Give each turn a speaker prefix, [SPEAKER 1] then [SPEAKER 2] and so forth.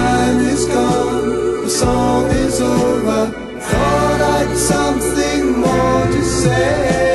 [SPEAKER 1] time is gone, the song is over. Thought I'd something more to say.